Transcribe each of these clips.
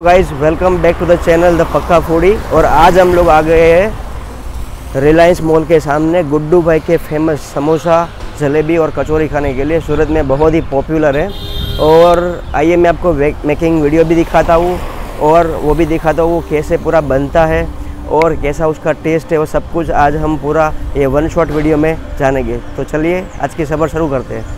Guys welcome back to the channel the पक्का foodie और आज हम लोग आ गए हैं रिलायंस मॉल के सामने गुड्डू भाई के फ़ेमस समोसा, जलेबी और कचौरी खाने के लिए। सूरत में बहुत ही पॉपुलर है। और आइए मैं आपको मेकिंग वीडियो भी दिखाता हूँ। और वो भी दिखाता हूँ कैसे पूरा बनता है और कैसा उसका टेस्ट है वो सब कुछ आज हम पूरा ये वन शॉट वीडियो में जानेंगे। तो चलिए आज की सफ़र शुरू करते हैं।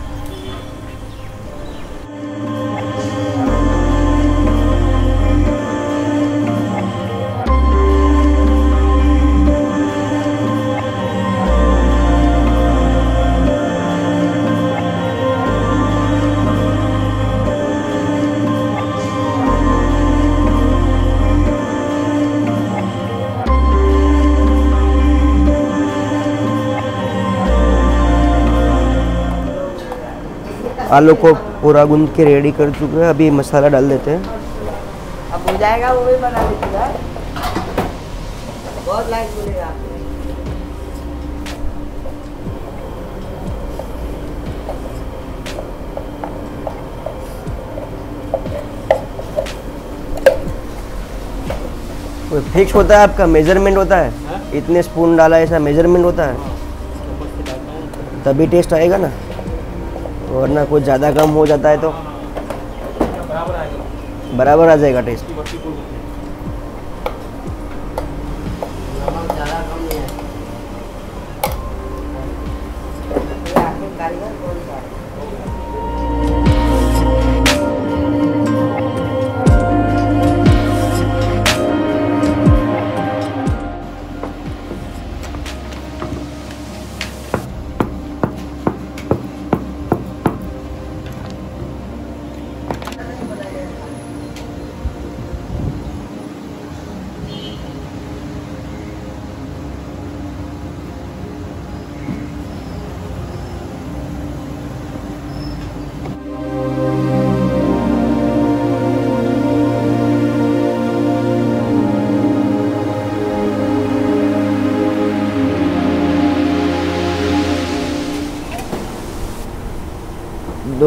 आलू को पूरा गूंद के रेडी कर चुके हैं। अभी मसाला डाल देते हैं। अब हो जाएगा वो भी बना लीजिएगा बहुत लाइक बोलेगा कोई फिक्स होता है आपका मेज़रमेंट होता है। इतने स्पून डाला ऐसा मेज़रमेंट होता है। तभी टेस्ट आएगा ना। वरना कुछ ज़्यादा कम हो जाता है तो। बराबर आ जाएगा। टेस्ट।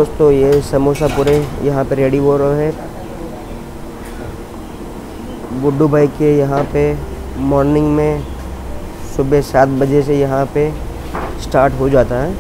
दोस्तों, ये समोसा पूरे यहाँ पे रेडी हो रहे हैं। गुड्डू भाई के यहाँ पे मॉर्निंग में सुबह सात बजे से यहाँ पे स्टार्ट हो जाता है।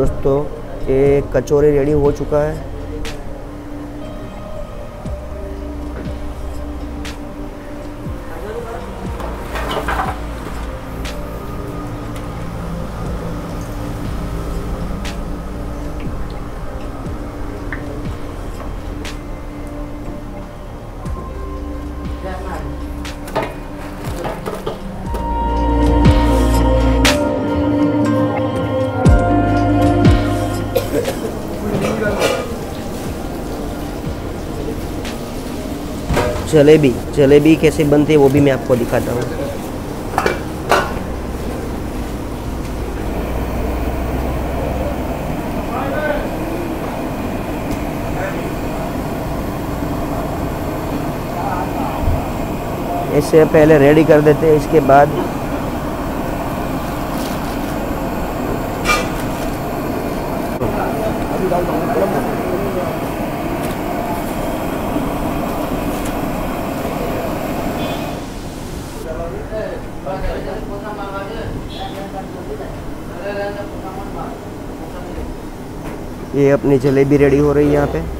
दोस्तों ये कचौरी रेडी हो चुका है। जलेबी जलेबी कैसे बनती है वो भी मैं आपको दिखाता हूँ। ऐसे पहले रेडी कर देते हैं, इसके बाद ये अपनी जलेबी रेडी हो रही है यहाँ पे।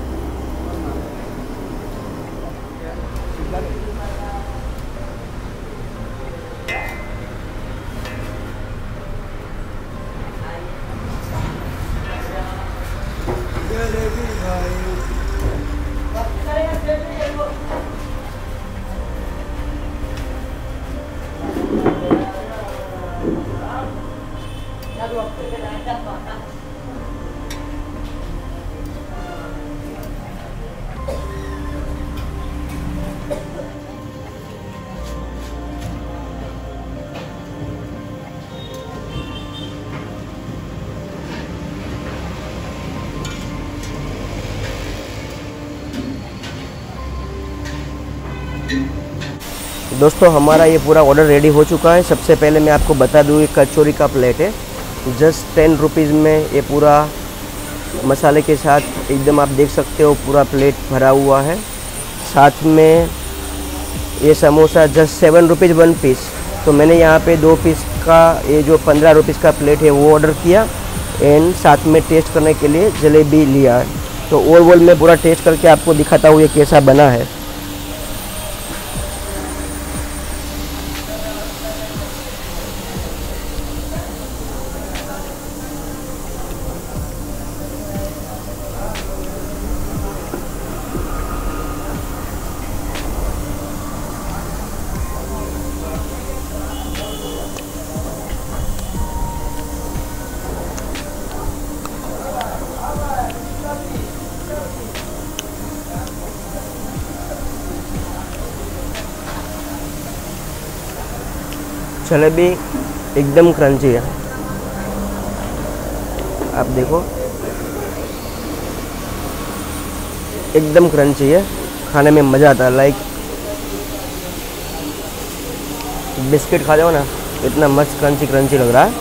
दोस्तों, हमारा ये पूरा ऑर्डर रेडी हो चुका है। सबसे पहले मैं आपको बता दूँ कचौरी का प्लेट है। जस्ट टेन रुपीज़ में ये पूरा मसाले के साथ एकदम आप देख सकते हो, पूरा प्लेट भरा हुआ है। साथ में ये samosa just seven rupees one piece तो मैंने यहाँ पे दो पीस का, ये जो पंद्रह रुपीज़ का प्लेट है, वो ऑर्डर किया एंड साथ में टेस्ट करने के लिए जलेबी लिया। तो ओवरऑल मैं पूरा टेस्ट करके आपको दिखाता हूँ, ये कैसा बना है। जलेबी एकदम क्रंची है। आप देखो। एकदम क्रंची है। खाने में मज़ा आता है। लाइक बिस्किट खा जाओ ना, इतना मस्त क्रंची क्रंची लग रहा है।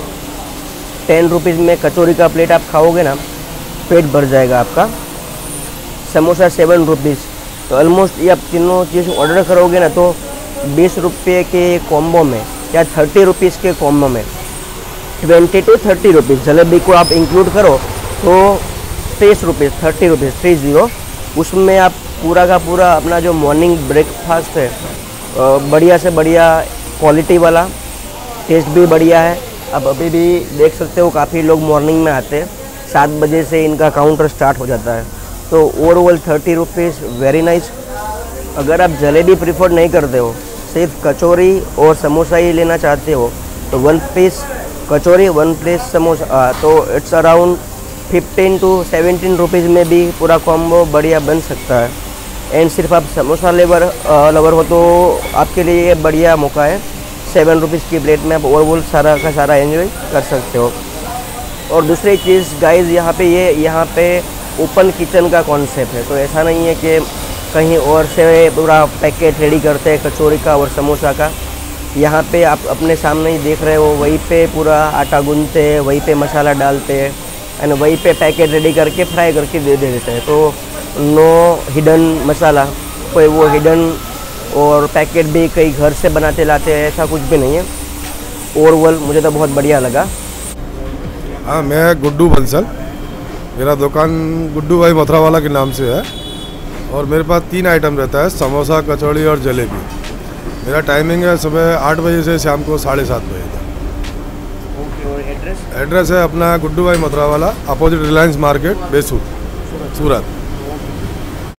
टेन रुपीज़ में कचौरी का प्लेट आप खाओगे ना, पेट भर जाएगा आपका। समोसा सेवन रुपीज़ तो ऑलमोस्ट ये आप तीनों चीज़ ऑर्डर करोगे ना तो बीस रुपये के कॉम्बो में या थर्टी रुपीज़ के कॉम्बो में। Twenty two thirty rupees jalebi को आप इंक्लूड करो तो तीस rupees thirty rupees three zero उसमें आप पूरा का पूरा अपना जो मॉर्निंग ब्रेकफास्ट है बढ़िया से बढ़िया क्वालिटी वाला टेस्ट भी बढ़िया है। आप अभी भी देख सकते हो, काफ़ी लोग मॉर्निंग में आते हैं, सात बजे से इनका काउंटर स्टार्ट हो जाता है। तो overall thirty rupees very nice अगर आप जलेबी प्रीफर नहीं करते हो सिर्फ़ कचौरी और समोसा ही लेना चाहते हो तो one piece kachori one place samosa तो it's around fifteen to seventeen rupees में भी पूरा कॉम्बो बढ़िया बन सकता है। एंड सिर्फ़ आप समोसा लेवर लवर हो तो आपके लिए ये बढ़िया मौका है। सेवन रुपीज़ की प्लेट में आप ओवरऑल सारा का सारा एंजॉय कर सकते हो। और दूसरी चीज़ गाइस यहाँ पे ये, यहाँ पे ओपन किचन का कॉन्सेप्ट है तो ऐसा नहीं है कि कहीं और से पूरा पैकेट रेडी करते हैं कचौरी का और समोसा का। यहाँ पे आप अपने सामने ही देख रहे हो, वहीं पे पूरा आटा गूंदते हैं, वहीं पे मसाला डालते हैं एंड वहीं पे पैकेट रेडी करके फ्राई करके दे देते हैं। तो नो हिडन मसाला, कोई वो हिडन और पैकेट भी कई घर से बनाते लाते हैं, ऐसा कुछ भी नहीं है। ओवरऑल मुझे तो बहुत बढ़िया लगा। हाँ मैं गुड्डू बंसल। मेरा दुकान गुड्डू भाई मथुरा वाला के नाम से है। और मेरे पास तीन आइटम रहता है समोसा कचौड़ी और जलेबी। मेरा टाइमिंग है सुबह आठ बजे से शाम को साढ़े सात बजे तक। एड्रेस एड्रेस है अपना गुड्डू भाई मथुरा वाला अपोजिट रिलायंस मार्केट बेसू सूरत।